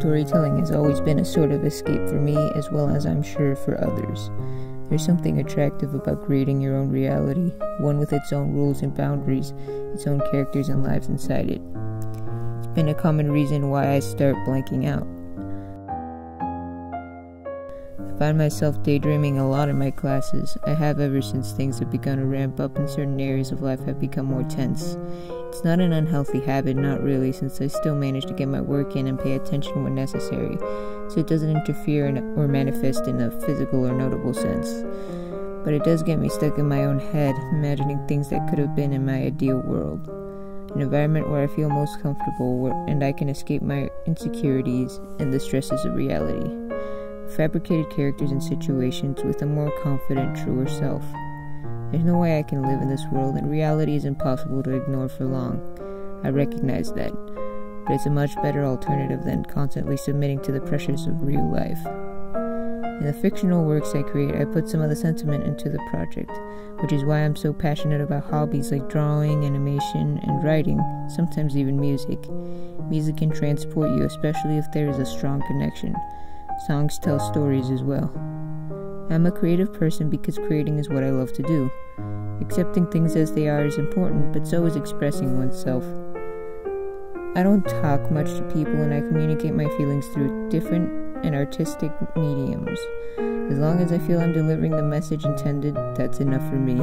Storytelling has always been a sort of escape for me, as well as I'm sure for others. There's something attractive about creating your own reality, one with its own rules and boundaries, its own characters and lives inside it. It's been a common reason why I start blanking out. Find myself daydreaming a lot in my classes. I have ever since things have begun to ramp up and certain areas of life have become more tense. It's not an unhealthy habit, not really, since I still manage to get my work in and pay attention when necessary, so it doesn't interfere in, or manifest in a physical or notable sense. But it does get me stuck in my own head, imagining things that could have been in my ideal world. An environment where I feel most comfortable and I can escape my insecurities and the stresses of reality. Fabricated characters and situations with a more confident, truer self. There's no way I can live in this world, and reality is impossible to ignore for long. I recognize that, but it's a much better alternative than constantly submitting to the pressures of real life. In the fictional works I create, I put some of the sentiment into the project, which is why I'm so passionate about hobbies like drawing, animation, and writing, sometimes even music. Music can transport you, especially if there is a strong connection. Songs tell stories as well. I'm a creative person because creating is what I love to do. Accepting things as they are is important, but so is expressing oneself. I don't talk much to people and I communicate my feelings through different and artistic mediums. As long as I feel I'm delivering the message intended, that's enough for me.